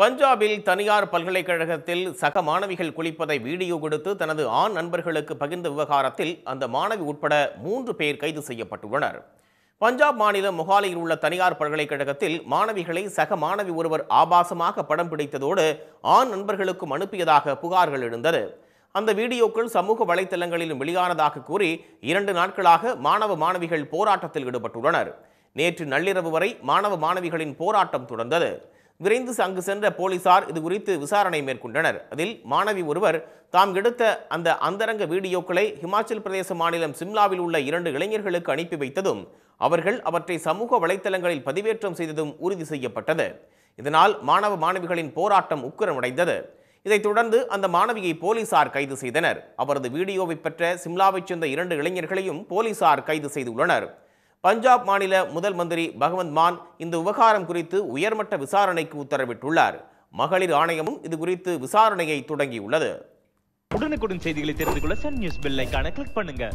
பஞ்சாபில் தனியார் பல்கலைக்கழகத்தில் சக மாணவிகள் குளிப்பதை வீடியோ கொடுத்து தனது ஆண் நண்பர்களுக்கு பகிர்ந்த விவகாரத்தில் அந்த மாணவி உட்பட மூன்று பேர் கைது செய்யப்பட்டுள்ளனர். பஞ்சாப் மாநிலம் மொஹாலியில் உள்ள தனியார் பல்கலைக்கழகத்தில் மாணவிகளை சக மாணவி ஒருவர் ஆபாசமாக படம் பிடித்ததோடு ஆண் நண்பர்களுக்கும் அனுப்பியதாக புகார்கள் எழுந்தது. அந்த வீடியோக்கள் சமூக வலைத்தளங்களிலும் வெளியானதாக கூறி இரண்டு நாட்களாக மாணவ மாணவிகள் போராட்டத்தில் ஈடுபட்டுள்ளனர். நேற்று நள்ளிரவு வரை மாணவ மாணவிகளின் போராட்டம் தொடர்ந்தது. விரைந்து அங்கு சென்ற போலீசார் இது குறித்து விசாரணை மேற்கொண்டனர். அதில் மாணவி ஒருவர் தாம் எடுத்த அந்த அந்தரங்க வீடியோக்களை ஹிமாச்சல் பிரதேச மாநிலம் சிம்லாவில் உள்ள இரண்டு இளைஞர்களுக்கு அனுப்பி வைத்ததும் அவர்கள் அவற்றை சமூக வலைத்தளங்களில் பதிவேற்றம் செய்ததும் உறுதி செய்யப்பட்டது. இதனால் மாணவ மாணவிகளின் போராட்டம் உக்கிரமடைந்தது. இதைத் தொடர்ந்து அந்த மாணவியை போலீசார் கைது செய்தனர். அவரது வீடியோவை பெற்ற சிம்லாவைச் சேர்ந்த இரண்டு இளைஞர்களையும் போலீசார் கைது செய்துள்ளனர். பஞ்சாப் மாநில முதல் மந்திரி பகவந்த் மான் இந்த விவகாரம் குறித்து உயர்மட்ட விசாரணைக்கு உத்தரவிட்டுள்ளார். மகளிர் ஆணையமும் இது குறித்து விசாரணையை தொடங்கியுள்ளது. உடனுக்குடன் செய்திகளை தெரிந்து கொள்ள சன் நியூஸ் பெல் கிளிக் பண்ணுங்க.